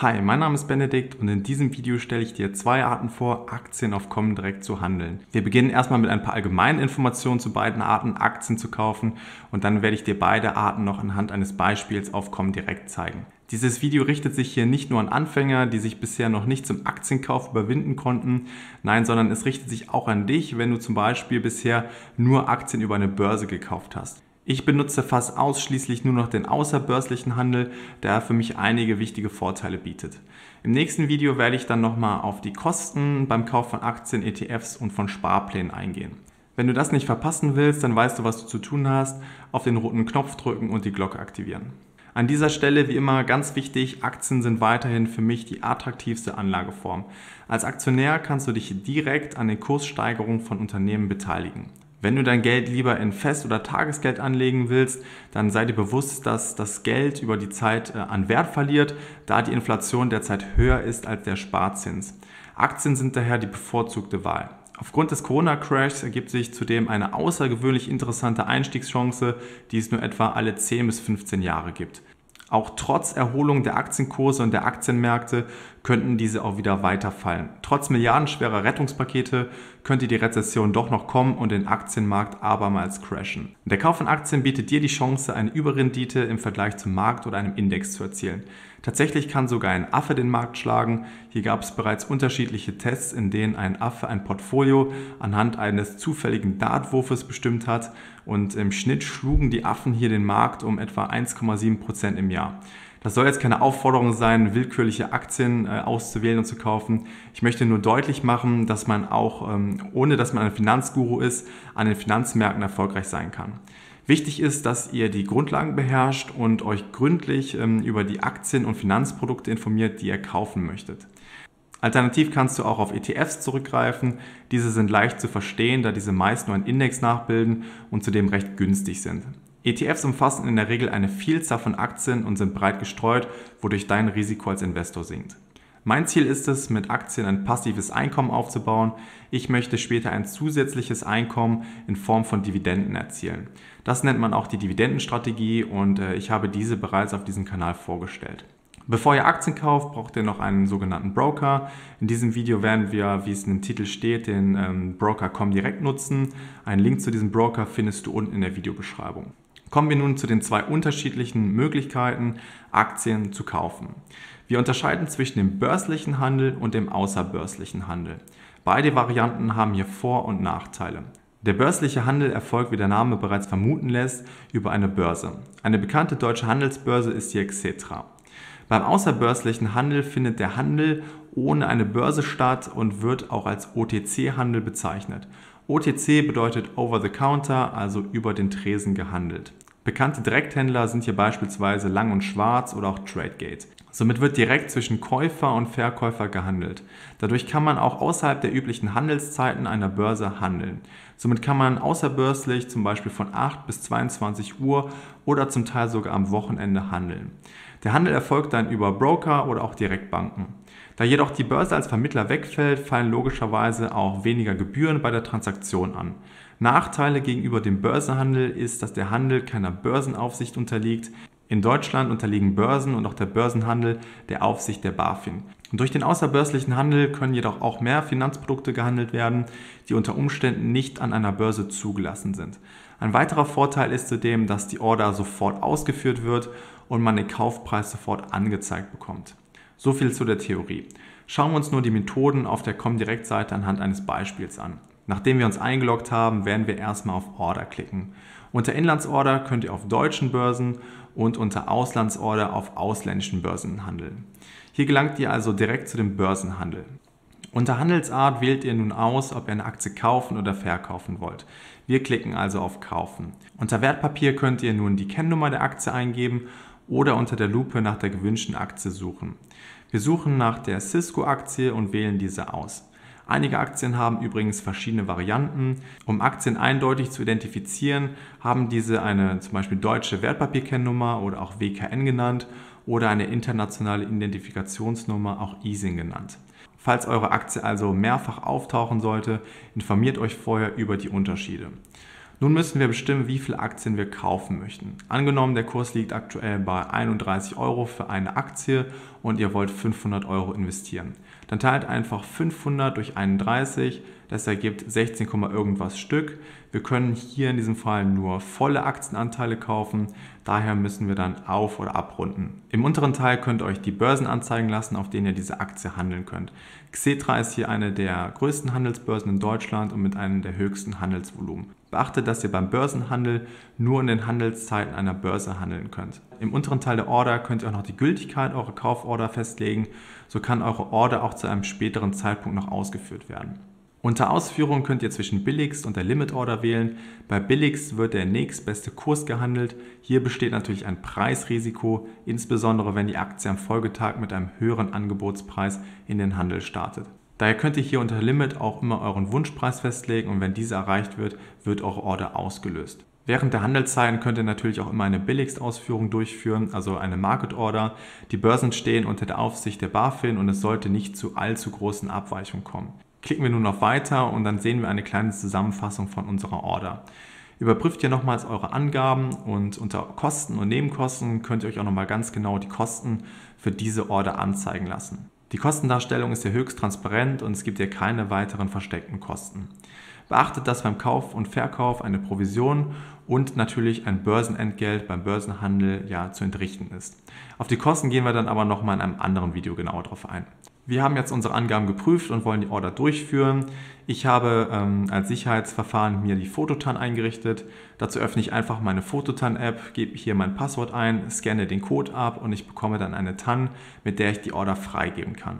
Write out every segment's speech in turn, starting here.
Hi, mein Name ist Benedikt und in diesem Video stelle ich dir zwei Arten vor, Aktien auf Comdirect zu handeln. Wir beginnen erstmal mit ein paar allgemeinen Informationen zu beiden Arten, Aktien zu kaufen und dann werde ich dir beide Arten noch anhand eines Beispiels auf Comdirect zeigen. Dieses Video richtet sich hier nicht nur an Anfänger, die sich bisher noch nicht zum Aktienkauf überwinden konnten, nein, sondern es richtet sich auch an dich, wenn du zum Beispiel bisher nur Aktien über eine Börse gekauft hast. Ich benutze fast ausschließlich nur noch den außerbörslichen Handel, der für mich einige wichtige Vorteile bietet. Im nächsten Video werde ich dann nochmal auf die Kosten beim Kauf von Aktien, ETFs und von Sparplänen eingehen. Wenn du das nicht verpassen willst, dann weißt du, was du zu tun hast. Auf den roten Knopf drücken und die Glocke aktivieren. An dieser Stelle wie immer ganz wichtig, Aktien sind weiterhin für mich die attraktivste Anlageform. Als Aktionär kannst du dich direkt an den Kurssteigerungen von Unternehmen beteiligen. Wenn du dein Geld lieber in Fest- oder Tagesgeld anlegen willst, dann sei dir bewusst, dass das Geld über die Zeit äh, an Wert verliert, da die Inflation derzeit höher ist als der Sparzins. Aktien sind daher die bevorzugte Wahl. Aufgrund des Corona-Crashs ergibt sich zudem eine außergewöhnlich interessante Einstiegschance, die es nur etwa alle 10 bis 15 Jahre gibt. Auch trotz Erholung der Aktienkurse und der Aktienmärkte könnten diese auch wieder weiterfallen. Trotz milliardenschwerer Rettungspakete könnte die Rezession doch noch kommen und den Aktienmarkt abermals crashen. Der Kauf von Aktien bietet dir die Chance, eine Überrendite im Vergleich zum Markt oder einem Index zu erzielen. Tatsächlich kann sogar ein Affe den Markt schlagen. Hier gab es bereits unterschiedliche Tests, in denen ein Affe ein Portfolio anhand eines zufälligen Dartwurfes bestimmt hat und im Schnitt schlugen die Affen hier den Markt um etwa 1,7 Prozent im Jahr. Das soll jetzt keine Aufforderung sein, willkürliche Aktien äh, auszuwählen und zu kaufen. Ich möchte nur deutlich machen, dass man auch, ähm, ohne dass man ein Finanzguru ist, an den Finanzmärkten erfolgreich sein kann. Wichtig ist, dass ihr die Grundlagen beherrscht und euch gründlich ähm, über die Aktien und Finanzprodukte informiert, die ihr kaufen möchtet. Alternativ kannst du auch auf ETFs zurückgreifen. Diese sind leicht zu verstehen, da diese meist nur einen Index nachbilden und zudem recht günstig sind. ETFs umfassen in der Regel eine Vielzahl von Aktien und sind breit gestreut, wodurch dein Risiko als Investor sinkt. Mein Ziel ist es, mit Aktien ein passives Einkommen aufzubauen. Ich möchte später ein zusätzliches Einkommen in Form von Dividenden erzielen. Das nennt man auch die Dividendenstrategie und äh, ich habe diese bereits auf diesem Kanal vorgestellt. Bevor ihr Aktien kauft, braucht ihr noch einen sogenannten Broker. In diesem Video werden wir, wie es in dem Titel steht, den ähm, Broker Comdirect nutzen. Einen Link zu diesem Broker findest du unten in der Videobeschreibung. Kommen wir nun zu den zwei unterschiedlichen Möglichkeiten, Aktien zu kaufen. Wir unterscheiden zwischen dem börslichen Handel und dem außerbörslichen Handel. Beide Varianten haben hier Vor- und Nachteile. Der börsliche Handel erfolgt, wie der Name bereits vermuten lässt, über eine Börse. Eine bekannte deutsche Handelsbörse ist die Xetra. Beim außerbörslichen Handel findet der Handel ohne eine Börse statt und wird auch als OTC-Handel bezeichnet. OTC bedeutet Over the Counter, also über den Tresen gehandelt. Bekannte Direkthändler sind hier beispielsweise Lang und Schwarz oder auch Tradegate. Somit wird direkt zwischen Käufer und Verkäufer gehandelt. Dadurch kann man auch außerhalb der üblichen Handelszeiten einer Börse handeln. Somit kann man außerbörslich zum Beispiel von 8 bis 22 Uhr oder zum Teil sogar am Wochenende handeln. Der Handel erfolgt dann über Broker oder auch Direktbanken. Da jedoch die Börse als Vermittler wegfällt, fallen logischerweise auch weniger Gebühren bei der Transaktion an. Nachteile gegenüber dem Börsenhandel ist, dass der Handel keiner Börsenaufsicht unterliegt. In Deutschland unterliegen Börsen und auch der Börsenhandel der Aufsicht der BaFin. durch den außerbörslichen Handel können jedoch auch mehr Finanzprodukte gehandelt werden, die unter Umständen nicht an einer Börse zugelassen sind. Ein weiterer Vorteil ist zudem, dass die Order sofort ausgeführt wird und man den Kaufpreis sofort angezeigt bekommt. So viel zu der Theorie. Schauen wir uns nur die Methoden auf der Comdirect-Seite anhand eines Beispiels an. Nachdem wir uns eingeloggt haben, werden wir erstmal auf Order klicken. Unter Inlandsorder könnt ihr auf deutschen Börsen und unter Auslandsorder auf ausländischen Börsen handeln. Hier gelangt ihr also direkt zu dem Börsenhandel. Unter Handelsart wählt ihr nun aus, ob ihr eine Aktie kaufen oder verkaufen wollt. Wir klicken also auf Kaufen. Unter Wertpapier könnt ihr nun die Kennnummer der Aktie eingeben oder unter der Lupe nach der gewünschten Aktie suchen. Wir suchen nach der Cisco-Aktie und wählen diese aus. Einige Aktien haben übrigens verschiedene Varianten. Um Aktien eindeutig zu identifizieren, haben diese eine zum Beispiel deutsche Wertpapierkennnummer oder auch WKN genannt oder eine internationale Identifikationsnummer, auch ISIN genannt. Falls eure Aktie also mehrfach auftauchen sollte, informiert euch vorher über die Unterschiede. Nun müssen wir bestimmen, wie viele Aktien wir kaufen möchten. Angenommen, der Kurs liegt aktuell bei 31 Euro für eine Aktie und ihr wollt 500 Euro investieren. Dann teilt einfach 500 durch 31, das ergibt 16, irgendwas Stück. Wir können hier in diesem Fall nur volle Aktienanteile kaufen, daher müssen wir dann auf- oder abrunden. Im unteren Teil könnt ihr euch die Börsen anzeigen lassen, auf denen ihr diese Aktie handeln könnt. Xetra ist hier eine der größten Handelsbörsen in Deutschland und mit einem der höchsten Handelsvolumen. Beachtet, dass ihr beim Börsenhandel nur in den Handelszeiten einer Börse handeln könnt. Im unteren Teil der Order könnt ihr auch noch die Gültigkeit eurer Kauforder festlegen. So kann eure Order auch zu einem späteren Zeitpunkt noch ausgeführt werden. Unter Ausführung könnt ihr zwischen billigst und der Limit Order wählen. Bei billigst wird der nächstbeste Kurs gehandelt. Hier besteht natürlich ein Preisrisiko, insbesondere wenn die Aktie am Folgetag mit einem höheren Angebotspreis in den Handel startet. Daher könnt ihr hier unter Limit auch immer euren Wunschpreis festlegen und wenn dieser erreicht wird, wird eure Order ausgelöst. Während der Handelszeiten könnt ihr natürlich auch immer eine Billigstausführung durchführen, also eine Market Order. Die Börsen stehen unter der Aufsicht der BaFin und es sollte nicht zu allzu großen Abweichungen kommen. Klicken wir nun auf Weiter und dann sehen wir eine kleine Zusammenfassung von unserer Order. Überprüft ihr nochmals eure Angaben und unter Kosten und Nebenkosten könnt ihr euch auch nochmal ganz genau die Kosten für diese Order anzeigen lassen. Die Kostendarstellung ist hier höchst transparent und es gibt hier keine weiteren versteckten Kosten. Beachtet, dass beim Kauf und Verkauf eine Provision und natürlich ein Börsenentgelt beim Börsenhandel ja zu entrichten ist. Auf die Kosten gehen wir dann aber nochmal in einem anderen Video genauer drauf ein. Wir haben jetzt unsere Angaben geprüft und wollen die Order durchführen. Ich habe ähm, als Sicherheitsverfahren mir die Fototan eingerichtet. Dazu öffne ich einfach meine Fototan-App, gebe hier mein Passwort ein, scanne den Code ab und ich bekomme dann eine TAN, mit der ich die Order freigeben kann.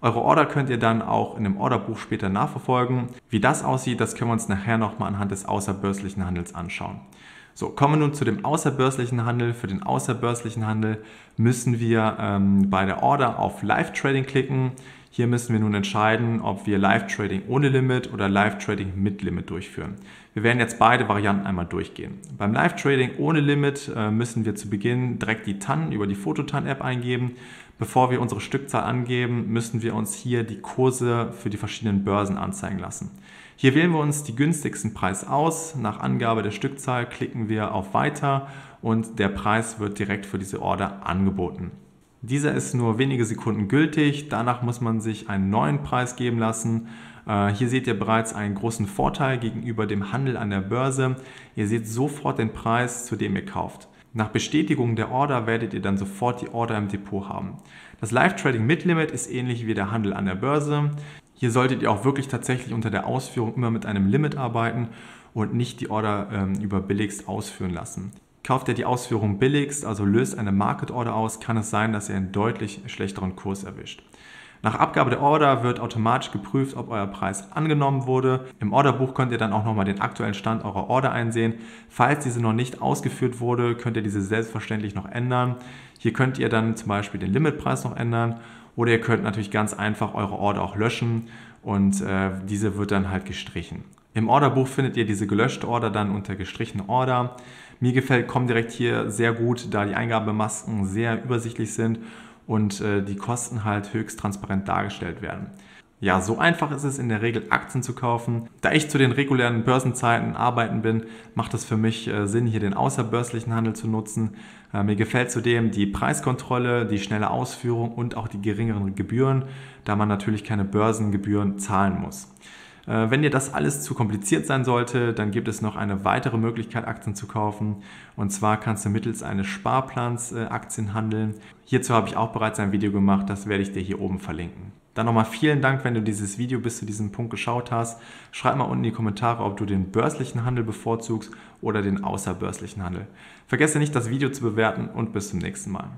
Eure Order könnt ihr dann auch in dem Orderbuch später nachverfolgen. Wie das aussieht, das können wir uns nachher nochmal anhand des außerbörslichen Handels anschauen. So, kommen wir nun zu dem außerbörslichen Handel. Für den außerbörslichen Handel müssen wir ähm, bei der Order auf Live-Trading klicken. Hier müssen wir nun entscheiden, ob wir Live-Trading ohne Limit oder Live-Trading mit Limit durchführen. Wir werden jetzt beide Varianten einmal durchgehen. Beim Live-Trading ohne Limit äh, müssen wir zu Beginn direkt die TAN über die Fototan-App eingeben. Bevor wir unsere Stückzahl angeben, müssen wir uns hier die Kurse für die verschiedenen Börsen anzeigen lassen. Hier wählen wir uns die günstigsten Preis aus. Nach Angabe der Stückzahl klicken wir auf Weiter und der Preis wird direkt für diese Order angeboten. Dieser ist nur wenige Sekunden gültig, danach muss man sich einen neuen Preis geben lassen. Äh, hier seht ihr bereits einen großen Vorteil gegenüber dem Handel an der Börse. Ihr seht sofort den Preis, zu dem ihr kauft. Nach Bestätigung der Order werdet ihr dann sofort die Order im Depot haben. Das Live-Trading mit Limit ist ähnlich wie der Handel an der Börse. Hier solltet ihr auch wirklich tatsächlich unter der Ausführung immer mit einem Limit arbeiten und nicht die Order ähm, über billigst ausführen lassen. Kauft ihr die Ausführung billigst, also löst eine Market Order aus, kann es sein, dass ihr einen deutlich schlechteren Kurs erwischt. Nach Abgabe der Order wird automatisch geprüft, ob euer Preis angenommen wurde. Im Orderbuch könnt ihr dann auch nochmal den aktuellen Stand eurer Order einsehen. Falls diese noch nicht ausgeführt wurde, könnt ihr diese selbstverständlich noch ändern. Hier könnt ihr dann zum Beispiel den Limitpreis noch ändern oder ihr könnt natürlich ganz einfach eure Order auch löschen und äh, diese wird dann halt gestrichen. Im Orderbuch findet ihr diese gelöschte Order dann unter gestrichene Order. Mir gefällt Comdirect hier sehr gut, da die Eingabemasken sehr übersichtlich sind und äh, die Kosten halt höchst transparent dargestellt werden. Ja, so einfach ist es in der Regel Aktien zu kaufen. Da ich zu den regulären Börsenzeiten arbeiten bin, macht es für mich äh, Sinn, hier den außerbörslichen Handel zu nutzen. Äh, mir gefällt zudem die Preiskontrolle, die schnelle Ausführung und auch die geringeren Gebühren, da man natürlich keine Börsengebühren zahlen muss. Äh, wenn dir das alles zu kompliziert sein sollte, dann gibt es noch eine weitere Möglichkeit, Aktien zu kaufen. Und zwar kannst du mittels eines Sparplans Aktien handeln. Hierzu habe ich auch bereits ein Video gemacht, das werde ich dir hier oben verlinken. Dann nochmal vielen Dank, wenn du dieses Video bis zu diesem Punkt geschaut hast. Schreib mal unten in die Kommentare, ob du den börslichen Handel bevorzugst oder den außerbörslichen Handel. Vergesse nicht, das Video zu bewerten und bis zum nächsten Mal.